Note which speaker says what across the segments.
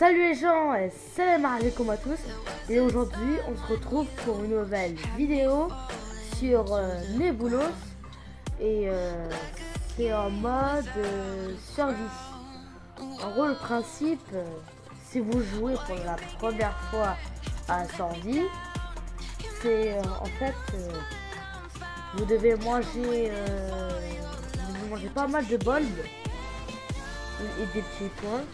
Speaker 1: gens, salam alaikum à tous. Et aujourd'hui on se retrouve pour une nouvelle vidéo sur euh, Nebulos et euh, c'est en mode euh, survie. En gros le principe, euh, si vous jouez pour la première fois à survie, c'est euh, en fait vous devez manger, vous manger pas mal de bulbes et des petits points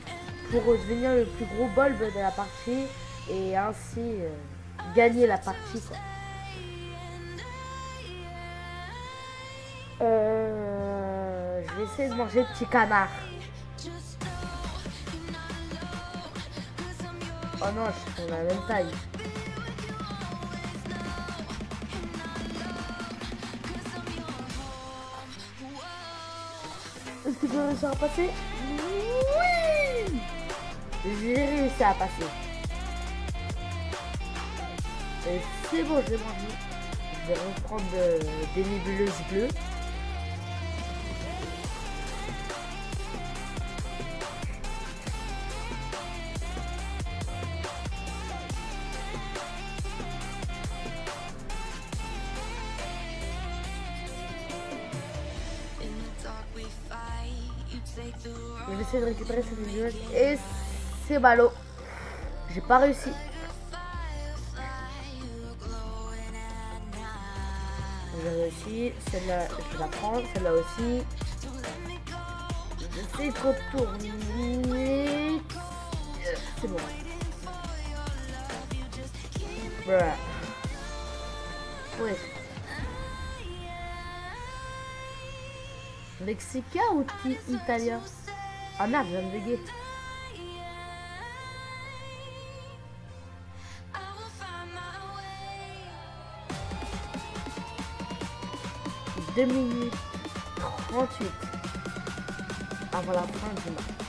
Speaker 1: pour devenir le plus gros bulbe de la partie et ainsi euh, gagner la partie quoi. Euh, je vais essayer de manger petit canard. Oh non, je suis la même taille. Est-ce que je réussir à passer? J'ai réussi à passer. Et c'est bon, j'ai mangé. Je vais reprendre euh, des nébuleuses bleues. Je vais essayer de récupérer cette nébuleuse. Et c'est ballot. J'ai pas réussi. J'ai réussi. Celle-là, je vais la prendre. Celle-là aussi. J'essaie de retourner. C'est bon. Voilà. Oui. Mexicain ou italien? Ah merde, je viens de bégayer. 2 minutes 38 avant la fin du match.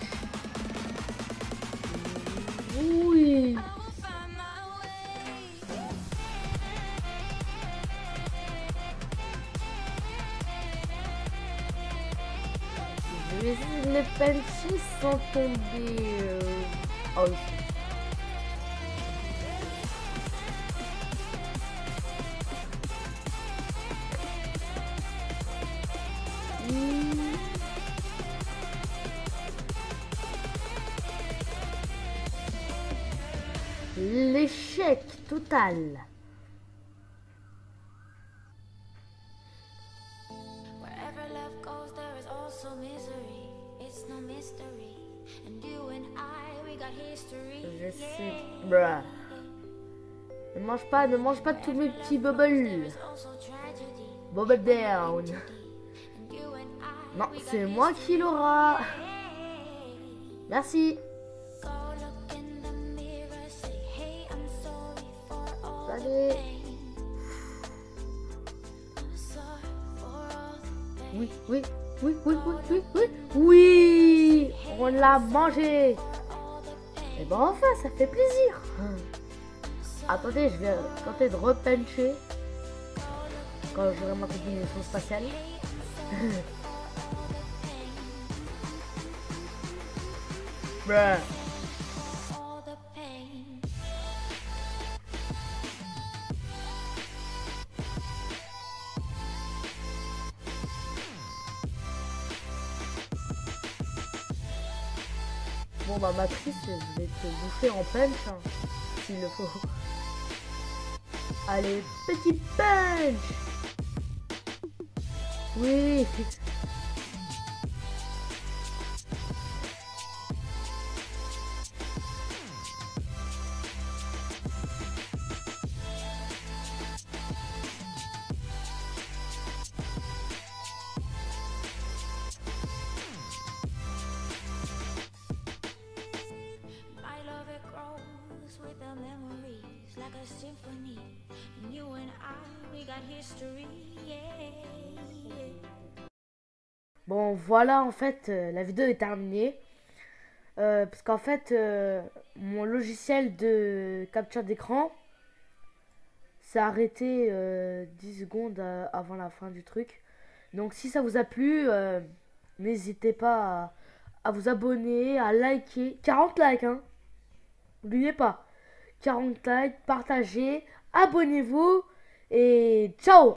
Speaker 1: Oui. Les
Speaker 2: penchies sont tombés got history.
Speaker 1: Je sais. Bruh. Ne mange pas, ne mange pas tous mes petits bubbles. Bubble down. Non, c'est moi qui l'aura. Merci. Oui, oui, oui, oui, oui, oui, oui. Oui, on l'a mangé. Et ben enfin, ça fait plaisir. Attendez, je vais tenter de repencher quand j'aurai ma combinaison spatiale. Bruh. Bon bah matrice, je vais te bouffer en punch, hein, s'il le faut. Allez, petit punch Oui Bon voilà en fait euh, la vidéo est terminée. Euh, parce qu'en fait euh, mon logiciel de capture d'écran s'est arrêté euh, 10 secondes avant la fin du truc. Donc si ça vous a plu, n'hésitez pas à, à vous abonner, à liker. 40 likes hein N'oubliez pas, 40 likes, partagez, abonnez-vous et ciao